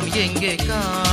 நாம் எங்கே காணலாம்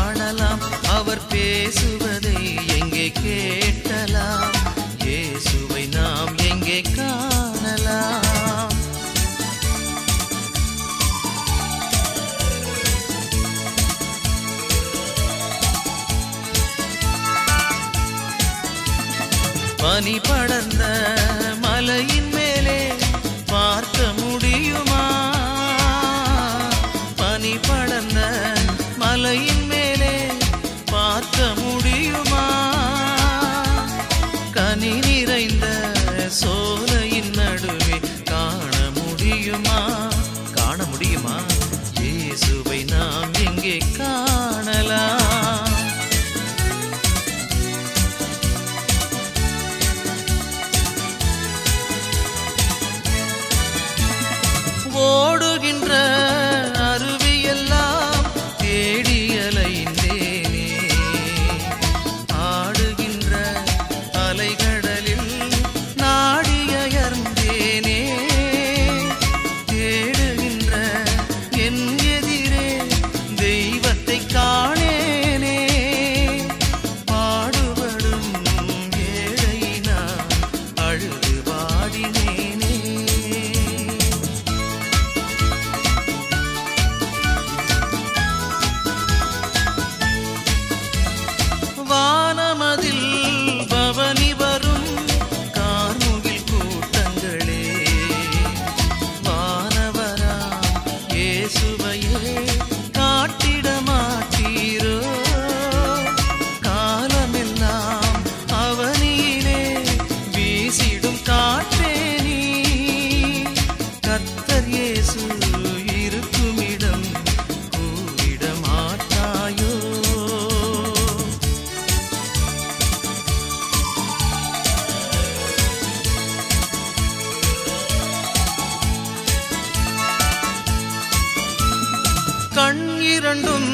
கண் இரண்டும்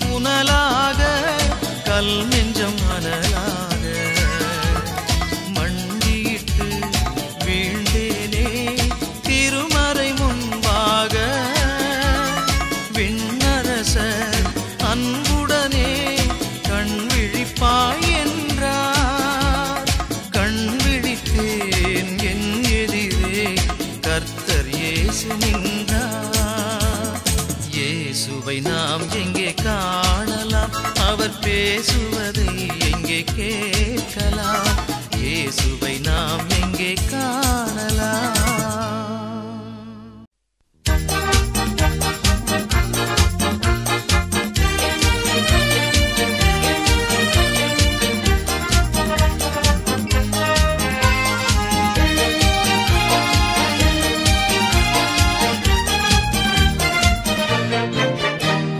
புனலாக கல்ம பேசுவதை எங்கே கேட்கலாம்? இயேசுவை நாம் எங்கே காணலாம்?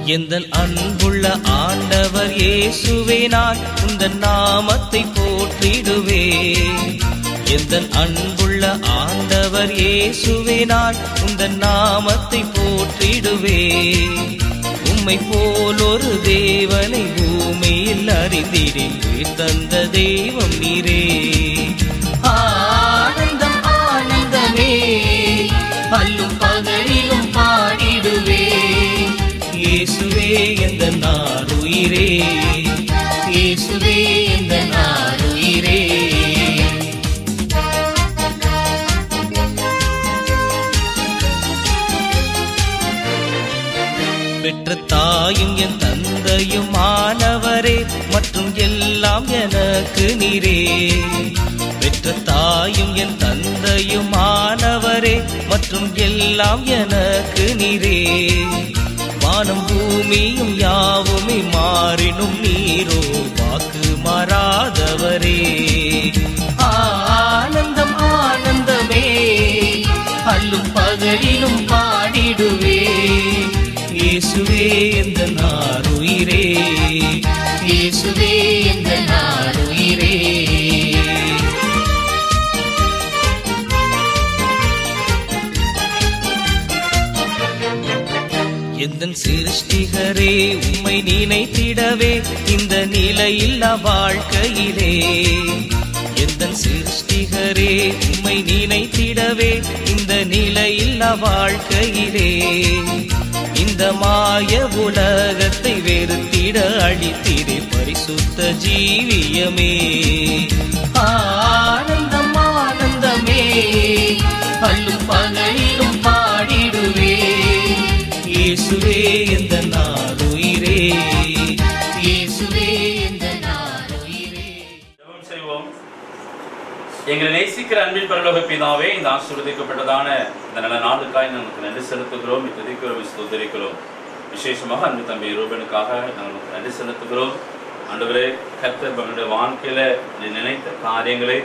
எந்தன் அன்புள்ள ஆண்டவர் இயேசுவே நான் உந்தன் நாமத்தை போற்றிடுவே. எந்த அன்புள்ள ஆண்டவர் இயேசுவே நான் உந்தன் நாமத்தை போற்றிடுவே. உம்மை போல் ஒரு தேவனை பூமியில் அறிந்திடேன் தந்த தெய்வம் நீரே. நாருயிரே இயேசுவே எந்த நாருயிரே பெற்ற தாயும் என் தந்தையும் ஆனவரே மற்றும் எல்லாம் எனக்கு நீரே. பெற்ற தாயும் என் தந்தையும் ஆனவரே மற்றும் எல்லாம் எனக்கு நீரே. வானம் பூமியும் யாவுமே மாறினும் நீரோ வாக்கு மாறாதவரே. ஆனந்தம் ஆனந்தமே அல்லும் பகலிலும் பாடிடுவே. இயேசுவே எந்த நாருயிரே எந்தன் சிருஷ்டிகரே உம்மை நினைத்திடவே இந்த நிலையில்லா வாழ்க்கையிலே. எந்தன் சிருஷ்டிகரே உம்மை நினைத்திடவே இந்த நிலையில்லா வாழ்க்கையிலே. இந்த மாய உலகத்தை வெறுத்திட அழித்திடே பரிசுத்த ஜீவியமே. ஆனந்தம் ஆனந்தமே அல்லும் பகலிலும் இயேசுவே எந்த நாளுயிரே இயேசுவே எந்த நாளுயிரே ஜெபம் செய்வோம். எங்களை நேசிக்கிற அன்பின் பரலோக பிதாவே இந்த ஆசீர்வதிக்கப்பட்டதான இந்த நல்ல நாளுக்காய் நமக்கு நன்றி செலுத்துகிறோம். துதிக்கிறோம் ஸ்தோத்தரிக்கிறோம். விசேஷமாக அன்பு தம்பி ரூபனுக்காக நாங்கள் நன்றி செலுத்துகிறோம். ஆண்டவரே கர்த்தர் நம்முடைய வாழ்க்கையில நினைத்த காரியங்களை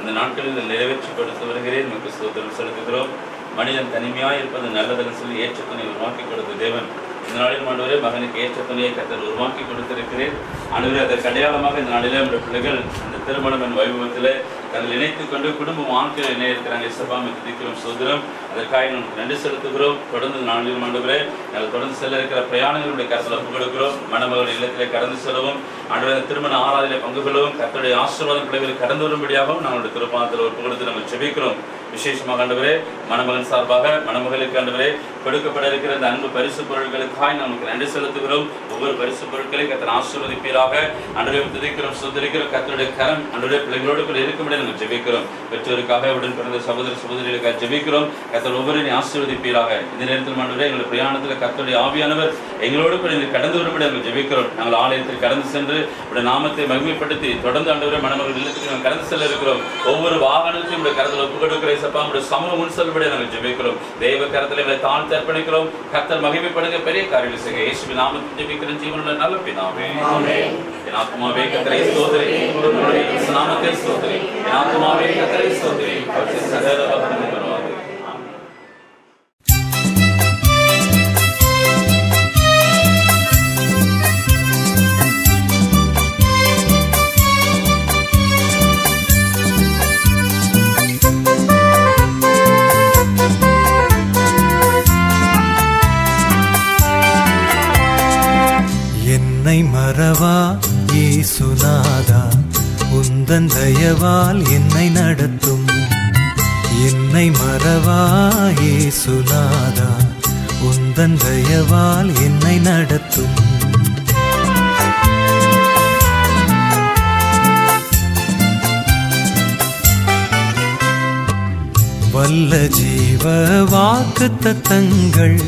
இந்த நாட்களில் நிறைவேற்றி கொடுத்து வருகிறேன். நமக்கு ஸ்தோத்திரம் செலுத்துகிறோம். மனிதன் தனிமையாக இருப்பது நல்லதுன்னு சொல்லி ஏற்றத்துணை உருவாக்கி கொடுத்த தேவன். இந்த நாளில் மாண்டவரே மகனுக்கு ஏற்றத்துணையை கத்தர் உருவாக்கி கொடுத்திருக்கிறேன். அனுவரே அதற்கு அடையாளமாக இந்த நாளிலே நம்முடைய பிள்ளைகள் அந்த திருமணம் என் வைபவத்தில் தங்களை இணைத்துக் கொண்டு குடும்ப வாழ்க்கையில் இணையிருக்கிறாங்க இசபாமி திதிக்கிறோம் சோதரம் அதற்காக நமக்கு நன்றி செலுத்துகிறோம். தொடர்ந்து இந்த நாளில் ஆண்டவரே நாங்கள் தொடர்ந்து செல்ல இருக்கிற பிரயாணங்களுடைய கருத்தில் ஒப்புக் கொடுக்கிறோம். மணமகள் இல்லத்திலே கடந்து செல்லவும் ஆண்டவரே திருமண ஆராதனை பங்கு கொள்ளவும் கத்தருடைய ஆசீர்வாதம் பிள்ளைகளை கடந்து வரும்படியாகவும் நாங்களுடைய திருப்பாணத்தில் ஒப்புக் கொடுத்து நம்ம செபிக்கிறோம். விசேஷமாக ஆண்டவரே மணமகன் சார்பாக மணமகளுக்கு ஆண்டவரே கொடுக்கப்பட இருக்கிற அந்த அன்பு பரிசு பொருட்களுக்காய் நமக்கு நன்றி செலுத்துகிறோம். ஒவ்வொரு பரிசு பொருட்களையும் கத்தர் ஆசீர்வதிப்பீராக. அன்றைய துதிக்கிறோம் சுதரிக்கிறோம் கத்தருடைய கரம் அன்றைய பிள்ளைகளோடு கூட இருக்கும்படி நாங்கள் ஜெபிக்கிறோம். பெற்றோருக்காக உடன் பிறந்த சகோதர சகோதரிகளுக்காக ஜெபிக்கிறோம். கத்தர் ஒவ்வொரு ஆசீர்வதிப்பீராக. இந்த நேரத்தில் ஆண்டவரே எங்களுடைய பிரயாணத்தில் கத்தருடைய ஆவியானவர் எங்களோடு கூட நீங்கள் கடந்து வரும்படி நாங்கள் ஜெபிக்கிறோம். நாங்கள் ஆலயத்தில் கடந்து சென்று உடைய நாமத்தை மகிமைப்படுத்தி தொடர்ந்து ஆண்டவரே மணமகள் இல்லத்துக்கு நாங்கள் கடந்து செல்ல இருக்கிறோம். ஒவ்வொரு வாகனத்தையும் உடைய கருத்தில் ஒப்புக் கொடுக்கிற சப்பா உடைய சமூக முன் செல்படி நாங்கள் ஜெபிக்கிறோம். தெய்வ கரத்தில் எங்களை தாழ்த்து அர்ப்பணிக்கிறோம். கர்த்தர் மகிமைப்படுங்க. பெரிய காரியங்கள் செய்ய இயேசுவின் நாமத்தில் ஜெபிக்கிற ஜீவனுள்ள நல்ல பிதாவே. என் ஆத்மாவே கத்தரை இயேசு நாமத்தை ஸ்தோத்திரி. என் ஆத்மாவே கத்தரை அவற்றின் சகல வல்லமையும் என்னை மறவா? ஏசுநாதா உந்தன் தயவால் என்னை நடத்தும். என்னை மறவா? ஏசுநாதா உந்தன் தயவால் என்னை நடத்தும். வல்ல ஜீவ வாக்கு தத்தங்கள்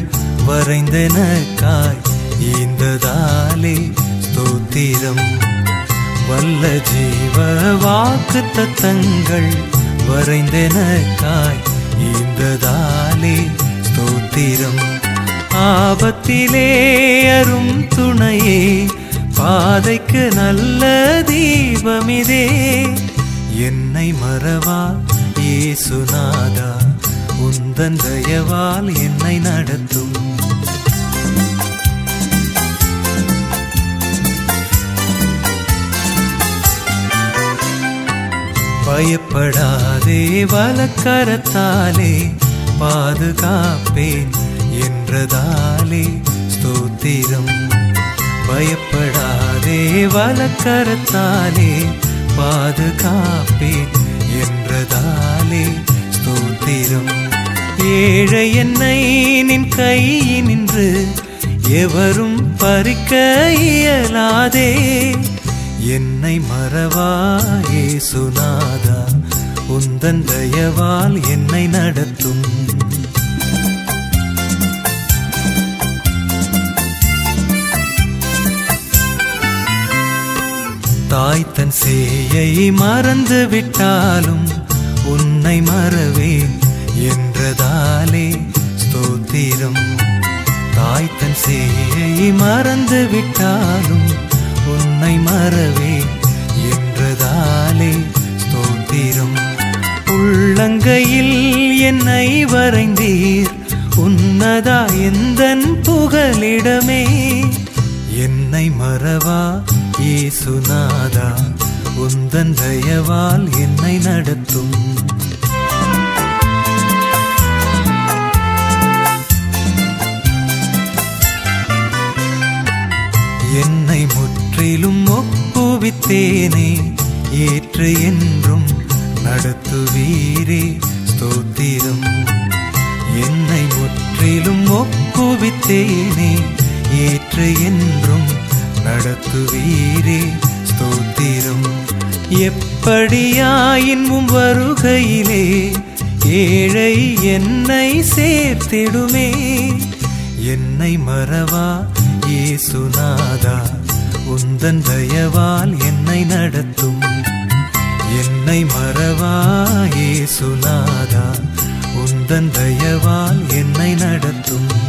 வரைந்தனக்காய் ஈந்ததாலே ஸ்தோத்திரம். வல்ல ஜீவ வாக்கு தத்தங்கள் வரைந்தனக்காய் ஈந்ததாலே ஸ்தோத்திரம். ஆபத்திலே அரும் துணையே பாதைக்கு நல்ல தீபமிதே. என்னை மறவா இயேசுநாதா? உந்தன் தயவால் என்னை நடத்தும். பயப்படாதே வலக்கரத்தாலே பாதுகாப்பேன் என்றதாலே ஸ்தோத்திரம். பயப்படாதே வலக்கரத்தாலே பாதுகாப்பேன் என்றதாலே ஸ்தோத்திரம். ஏழை என்னை நின் கையினின்று எவரும் பறிக்க இயலாதே. என்னை மறவாயே சுனாதா உந்தன் தயவால் என்னை நடத்தும். தாய் தன் சேயை மறந்து விட்டாலும் உன்னை மறவேன் என்றதாலே ஸ்தோத்திரம். தாய் தன் சேயை மறந்து விட்டாலும் உன்னை மறவே என்றதாலே ஸ்தோத்திரம். உள்ளங்கையில் என்னை வரைந்தீர் உன்னதா எந்தன் புகலிடமே. என்னை மறவா இயேசுநாதா உந்தன் தயவால் என்னை நடத்தும். என்னை முற்றிலும் ஒப்புவித்தேனே ஏற்று என்றும் நடத்துவீரே ஸ்தோத்திரம். என்னை முற்றிலும் ஒப்புவித்தேனே ஏற்று என்றும் நடத்துவீரே ஸ்தோத்திரம். எப்படியாயின் வருகையிலே ஏழை என்னை சேர்த்திடுமே. என்னை மறவா ஏசுநாதா உந்தன் தயவால் என்னை நடத்தும். என்னை மறவாயே சுனாதா உந்தன் தயவால் என்னை நடத்தும்.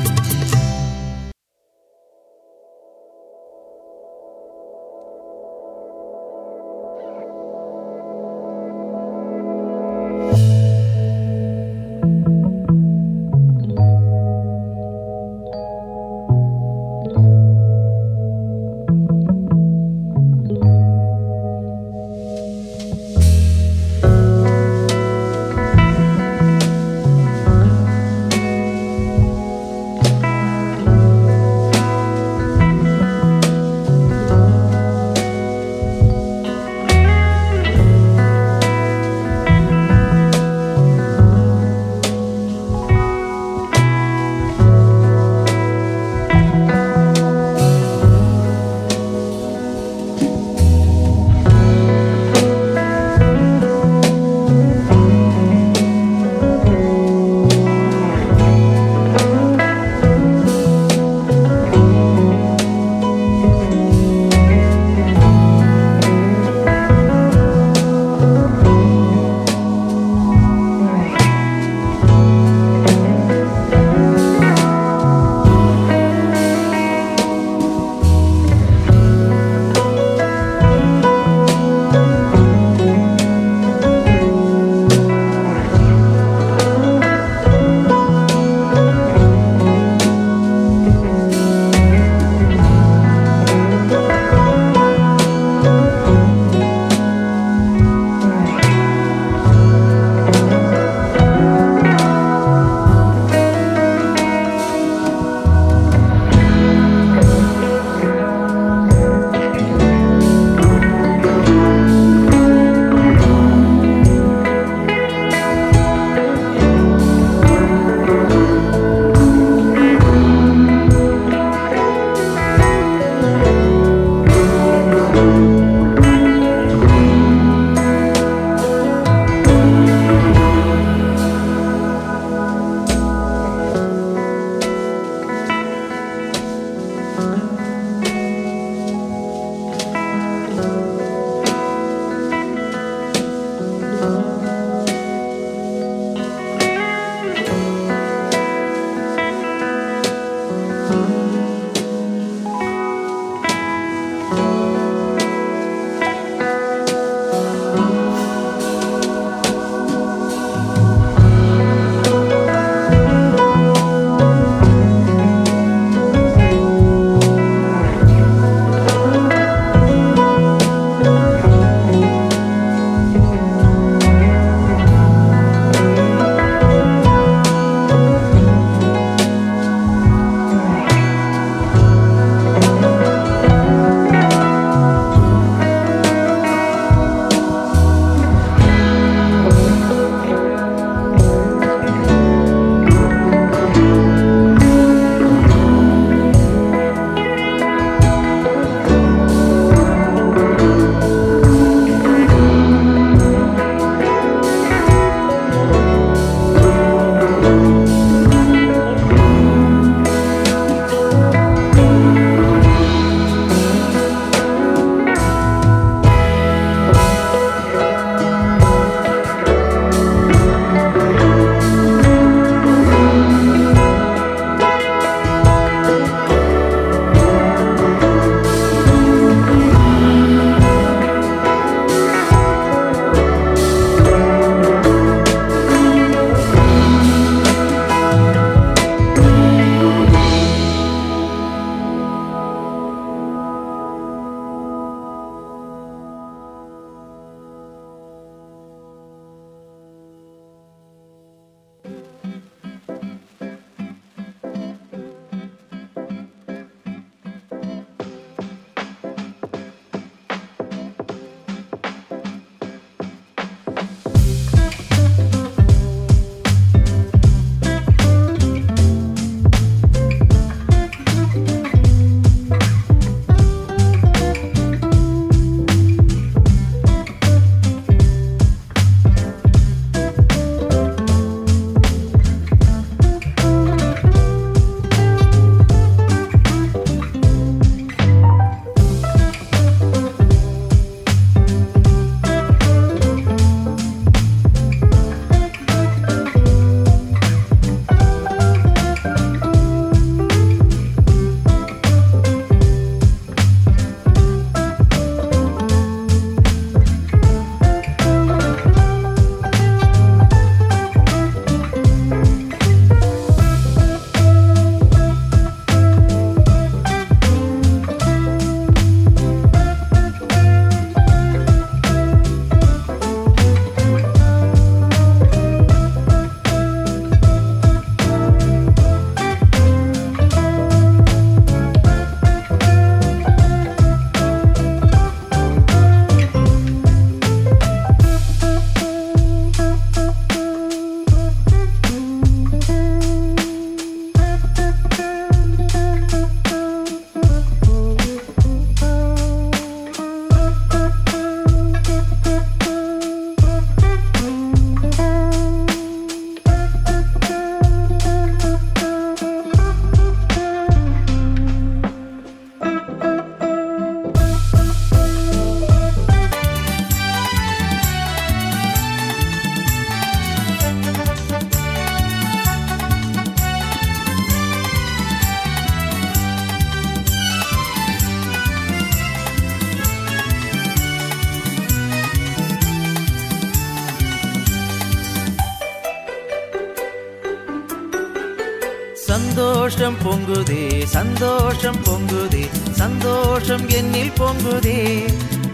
பொங்குதே சந்தோஷம் பொங்குதே சந்தோஷம் என்னில் பொங்குதே.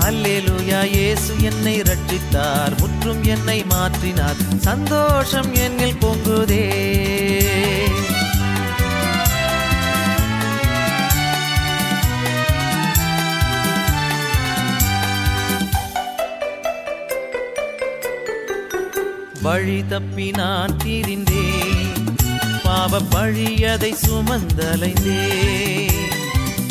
அல்லேலூயா இயேசு என்னை ரட்சித்தார் முற்றும் என்னை மாற்றினார் சந்தோஷம் என்னில் பொங்குதே. வழி தப்பி நான் திரிந்தேன் பாவ பழியதை சுமந்தலைந்தேன்.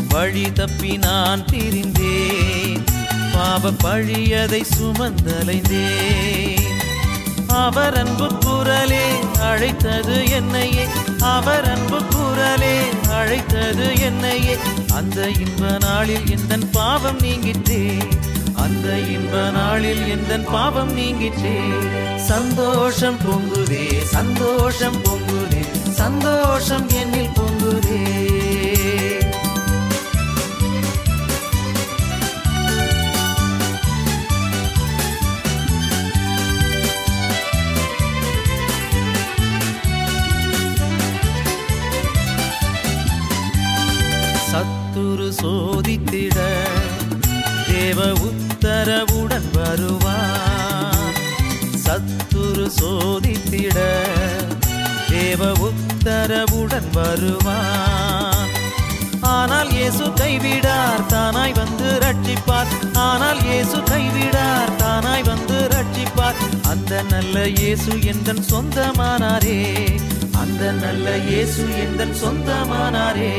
வழி தப்பி நான் பிரிந்தேன். பாவ பழியதை சுமந்தலைந்தேன். அவர் அன்பு குரலே அழைத்தது என்னையே. அவர் அன்பு குரலே அழைத்தது என்னையே. அந்த இன்ப நாளில் எந்த பாவம் நீங்கிட்டே அந்த இன்ப நாளில் எந்த பாவம் நீங்கிட்டே சந்தோஷம் பொங்குதே சந்தோஷம் சந்தோஷம் என்னில் பொங்குதே. சத்துரு சோதித்திட தேவ உத்தரவுடன் வருவான் சத்துரு சோதித்திட தரவுடன் வருவான் ஆனால் இயேசு கைவிடார் தானாய் வந்து ரட்சிப்பார் ஆனால் இயேசு கைவிடார் தானாய் வந்து ரட்சிப்பார் அந்த நல்ல இயேசு எந்தன் சொந்தமானாரே? அந்த நல்ல இயேசு எந்தன் சொந்தமானாரே?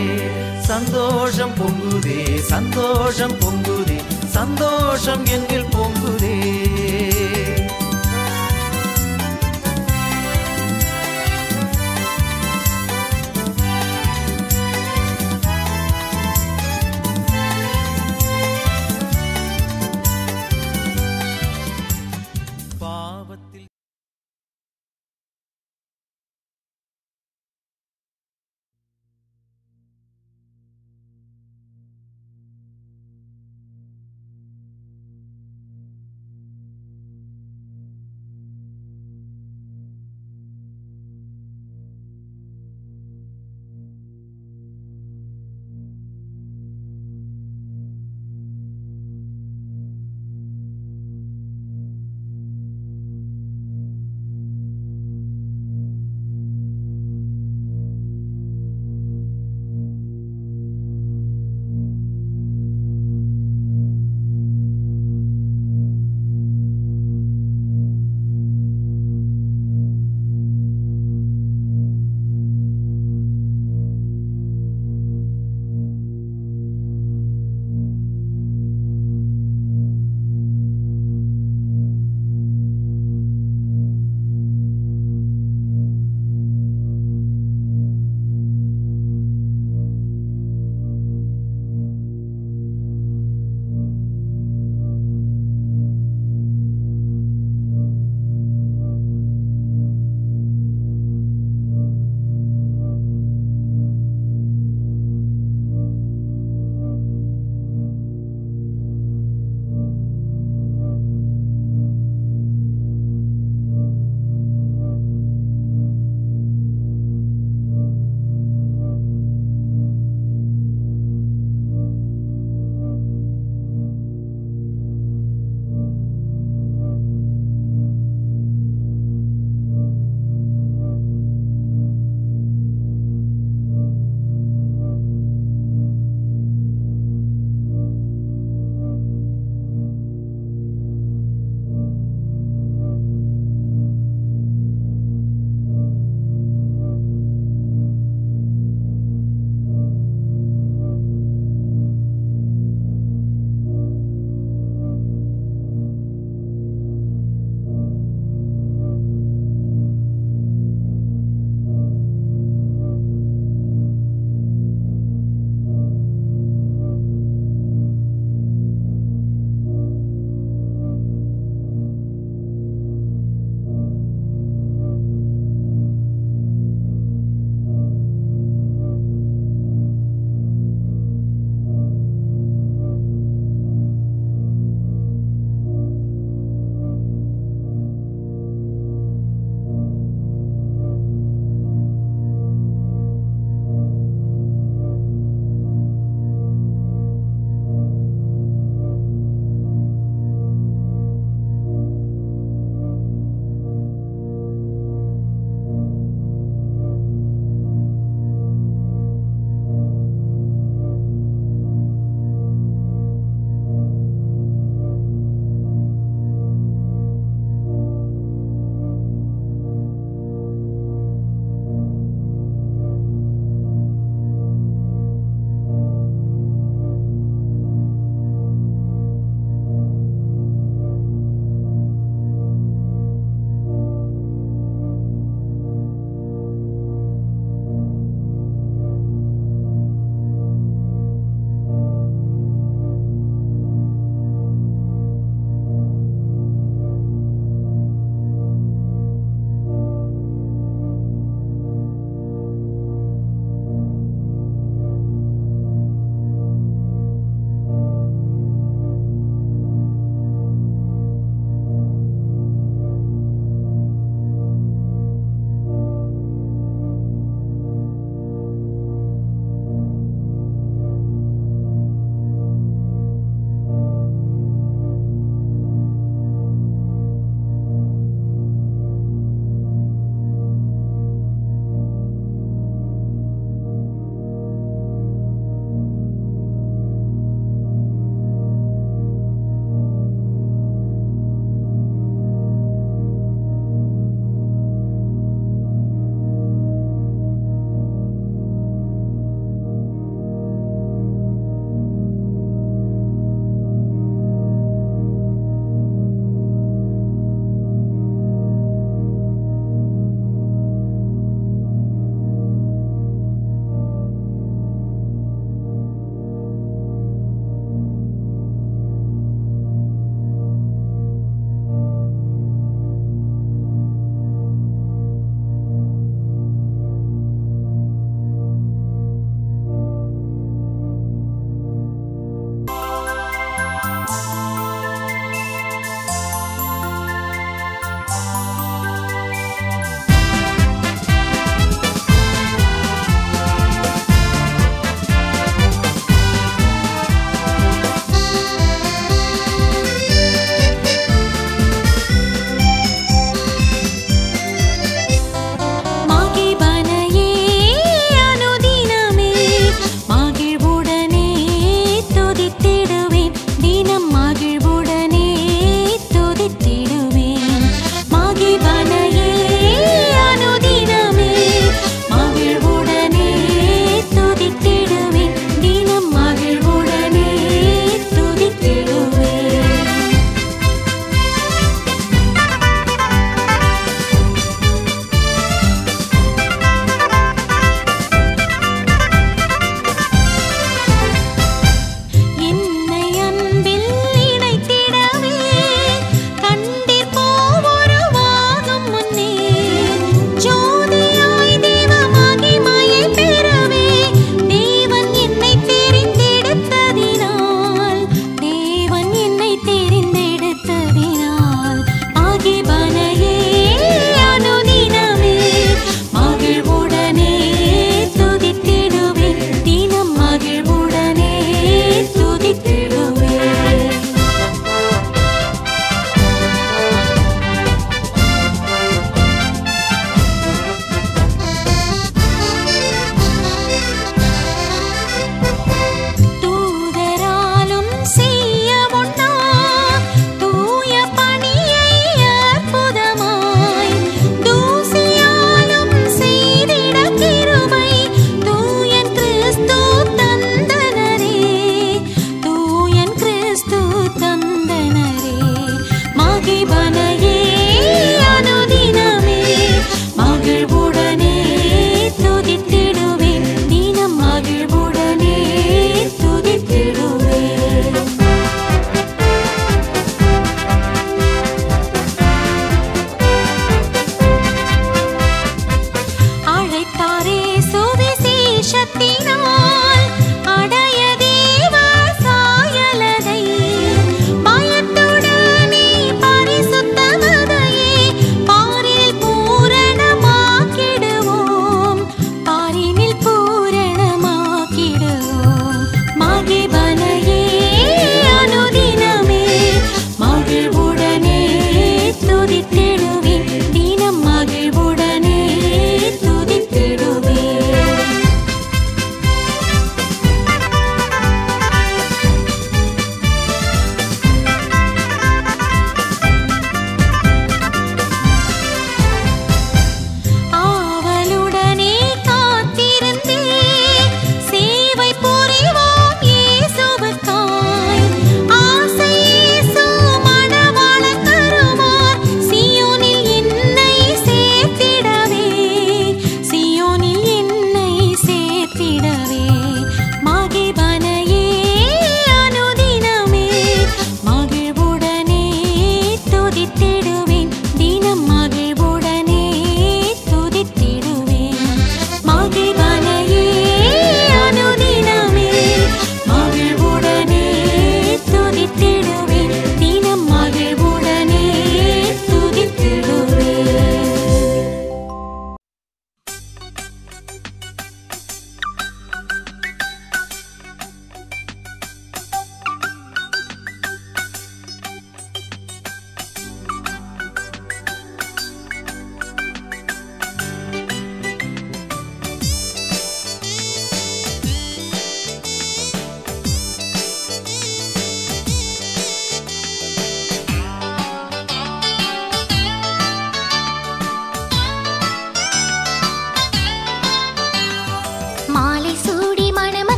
சந்தோஷம் பொங்குதே சந்தோஷம் பொங்குதே சந்தோஷம் எங்கில் பொங்குதே?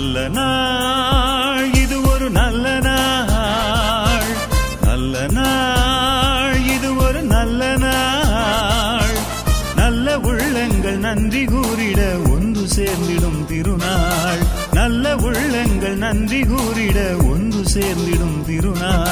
நல்ல நாள் இது ஒரு நல்ல நாள். நல்ல நாள் இது ஒரு நல்ல நாள். நல்ல உள்ளங்கள் நன்றி கூறிட ஒன்று சேர்ந்திடும் திருநாள். நல்ல உள்ளங்கள் நன்றி கூறிட ஒன்று சேர்ந்திடும் திருநாள்.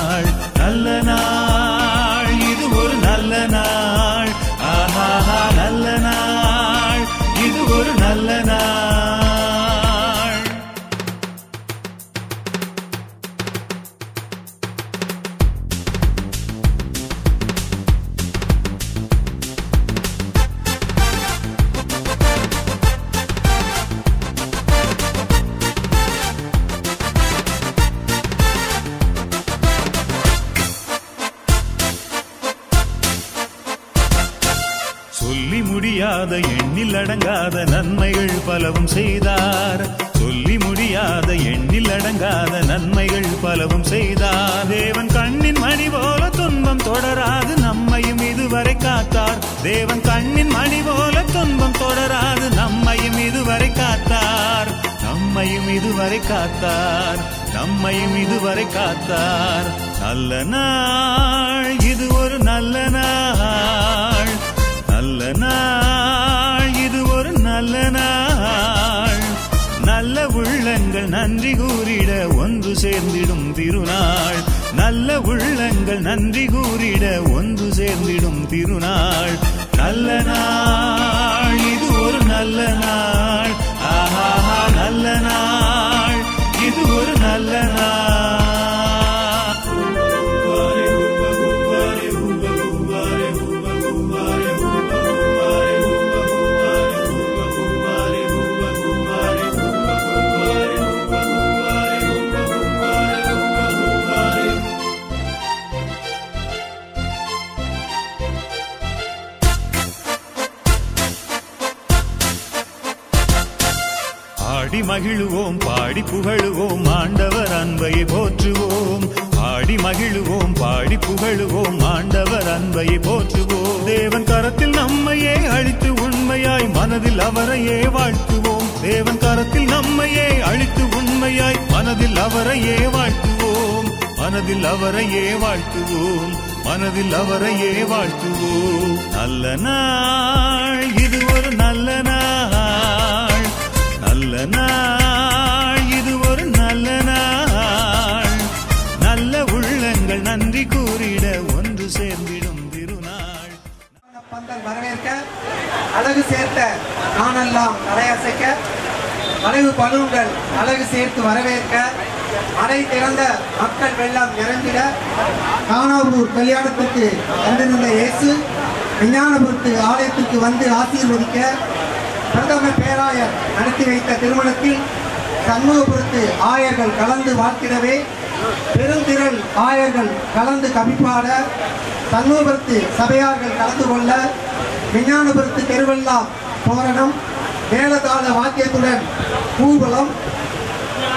ஆடி மகிழுவோம் பாடி புகழுவோம் ஆண்டவர் அன்பை போற்றுவோம். ஆடி மகிழுவோம் பாடி புகழுவோம் ஆண்டவர் அன்பை போற்றுவோம். தேவன் கரத்தில் நம்மையே அழித்து உண்மையாய் மனதில் அவரையே வாழ்த்துவோம். தேவன் கரத்தில் நம்மையே அழித்து உண்மையாய் மனதில் அவரையே வாழ்த்துவோம். மனதில் அவரையே வாழ்த்துவோம். மனதில் அவரையே வாழ்த்துவோம். நல்ல நாள் இது ஒரு நல்ல நாள் நல்ல நாள் இது ஒரு நல்ல நாள். நல்ல உள்ளங்கள் நன்றி கூறிட ஒன்று சேர்ந்திடும் திருநாள். பந்தல் வரவேற்க அழகு சேர்த்த நானெல்லாம் தலையசைக்க அழகு பலூன்கள் அழகு சேர்த்து வரவேற்க அறை திறந்த மக்கள் வெள்ளம் நிரம்பிட காணாவூர் கல்யாணத்துக்கு வந்திருந்த இயேசு விஞ்ஞானபுரத்து ஆலயத்துக்கு வந்து ஆசீர்வதிக்க பிரதம பேராயர் நடத்தி வைத்த திருமணத்தில் சண்முகபுரத்து ஆயர்கள் கலந்து வாழ்த்திடவே பெருந்திரள் ஆயர்கள் கலந்து கவிப்பாட சண்முகபுரத்து சபையார்கள் கலந்து கொள்ள விஞ்ஞானபுரத்து தெருவெல்லாம் தோரணம் மேலதாள வாக்கியத்துடன் ஊர்வலம்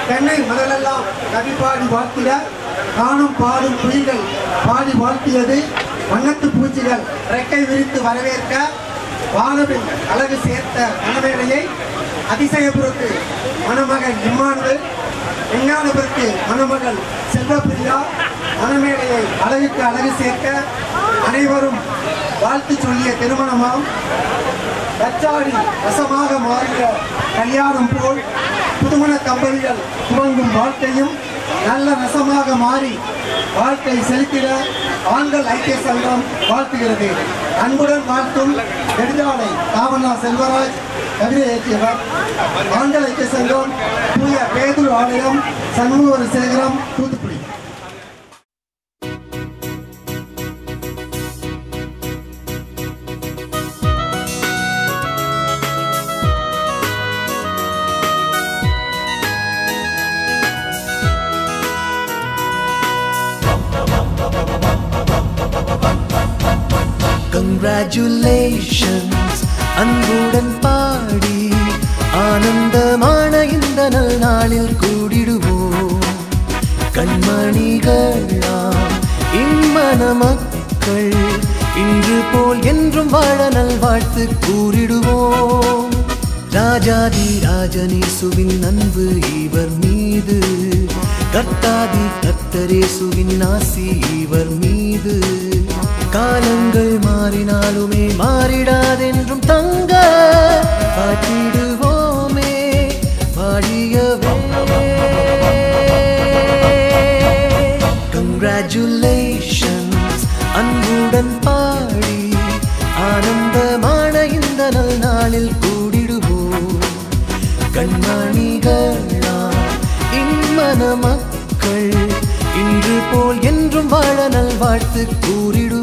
தென்னை மலரெல்லாம் கவிப்பாடி வாழ்த்திட காணும் பாடும் குயில்கள் பாடி வாழ்த்தியது வண்ணத்து பூச்சிகள் ரெக்கை விரித்து வரவேற்க வானவில் அழகு சேர்த்த மணவேளையை அதிசயபுரத்து மணமகன் இம்மானுவல் விஞ்ஞானபுரத்து மணமகள் செல்வப்பிரியா மணமேடையை அழகுக்கு அழகு சேர்க்க அனைவரும் வாழ்த்து சொல்லிய திருமணமாம். தச்சாடி ரசமாக மாறிய கல்யாணம் போல் புதுமண தம்பதிகள் துவங்கும் வாழ்க்கையும் நல்ல ரசமாக மாறி வாழ்க்கை செலுத்திட ஆண்கள் ஐக்கிய சங்கம் வாழ்த்துகிறது. அன்புடன் வாழ்த்தும் நெடுஞ்சாலை தாவண்ணா செல்வராஜ் கவிதை இயற்றியவர் ஆண்கள் ஐக்கிய சங்கம் தூய பேதூர் ஆலயம் சண்முகவர சேகரம் தூத்துக்குடி. இந்த நாளில் கூடிடுவோம். கண்மணிகளாம் இம்மன மக்கள் இன்று போல் என்றும் வாழ நல் வாழ்த்து கூறிடுவோம். ராஜாதி ராஜனேசுவின் அன்பு இவர் மீது. கர்த்தாதி கர்த்தரேசுவின் ஆசி இவர் மீது. காலங்கள் மாறினாலுமே மாறிடாதென்றும் தங்க காட்டிடு நல்வாழ்த்து கூறிடுவோம்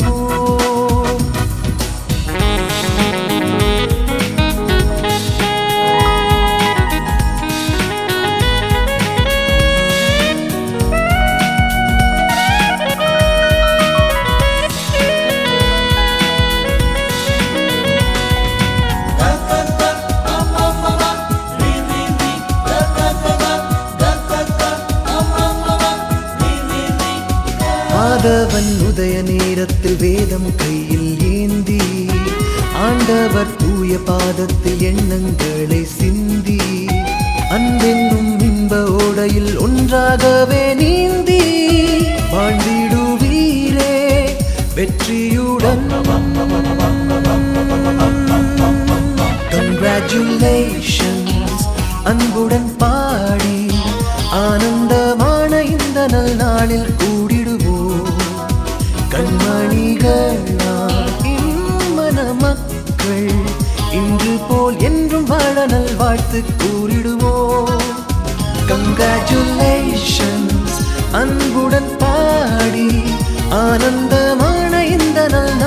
ஆதவன் உதய நேரத்தில் வேதம் கையில் ஏந்தி ஆண்டவர் தூய பாதத்தில் எண்ணங்களை சிந்தி அன்பென்னும் இன்ப ஓடையில் ஒன்றாகவே நீந்தி வாழ்ந்திடுவீரே வெற்றியுடன். கங்க்ராச்சுலேஷன்ஸ் அன்புடன் பாடி ஆனந்தமான இந்த நல் நாளில் நல்வாழ்த்து கூறிடுவோம். கங்க்ராச்சுலேஷன்ஸ் அன்புடன் பாடி ஆனந்தமான இந்த நாள்.